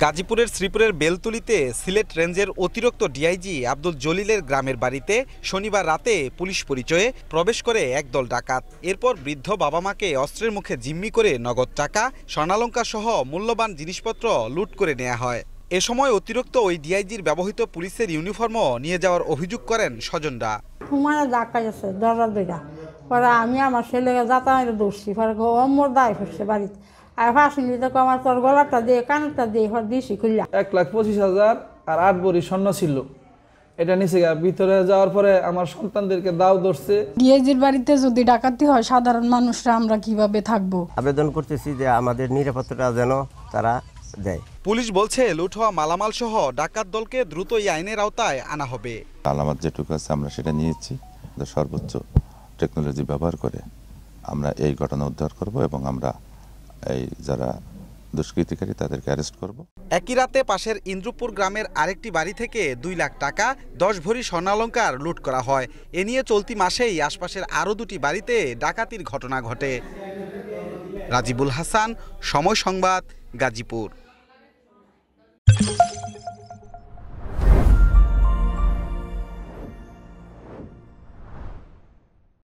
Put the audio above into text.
গাজীপুরের শ্রীপুরের বেলতুলিতে সিলেট রেঞ্জের অতিরিক্ত ডিআইজি আব্দুল জলিলের গ্রামের বাড়িতে শনিবার রাতে পুলিশ পরিচয়ে প্রবেশ করে একদল ডাকাত। এরপর বৃদ্ধ বাবা মাকে অস্ত্রের মুখে জিম্মি করে নগদ টাকা, স্বর্ণালঙ্কার সহ মূল্যবান জিনিসপত্র লুট করে নেওয়া হয়। এ সময় অতিরিক্ত ওই ডিআইজির ব্যবহৃত পুলিশের ইউনিফর্মও নিয়ে যাওয়ার অভিযোগ করেন স্বজনরা। আমি আমার ছেলেকে যাতায়াতে দৌড়ছি। অমর দায় করছে বাড়িতে। আর ফাঁসি নিতে আমার তোর গলাটা দিয়ে কানেরটা দিয়ে পরে দিয়েছি খুললা। এক লাখ পঁচিশ হাজার আর আট বড়ি স্বর্ণ ছিল। এটা নিচে গা ভিতরে যাওয়ার পরে আমার সন্তানদেরকে দাও ধরছে। ডিআইজির বাড়িতে যদি ডাকাতি হয় সাধারণ মানুষরা আমরা কীভাবে থাকব? আবেদন করতেছি যে আমাদের নিরাপত্তাটা যেন তারা দেয়। পুলিশ বলছে লুট হওয়া মালামাল সহ ডাকাত দলকে দ্রুত এই আইনের আওতায় আনা হবে। আলামত যেটুকু আছে আমরা সেটা নিয়েছি। সর্বোচ্চ টেকনোলজি ব্যবহার করে আমরা এই ঘটনা উদ্ধার করব এবং আমরা এই যারা দুষ্কৃতিকারী, তাদেরকে অ্যারেস্ট করব। একই রাতে পাশের ইন্দ্রপুর গ্রামের আরেকটি বাড়ি থেকে দুই লাখ টাকা, দশ ভরি স্বর্ণালঙ্কার লুট করা হয়। এ নিয়ে চলতি মাসেই আশপাশের আরও দুটি বাড়িতে ডাকাতির ঘটনা ঘটে। রাজিবুল হাসান, সময় সংবাদ, গাজীপুর।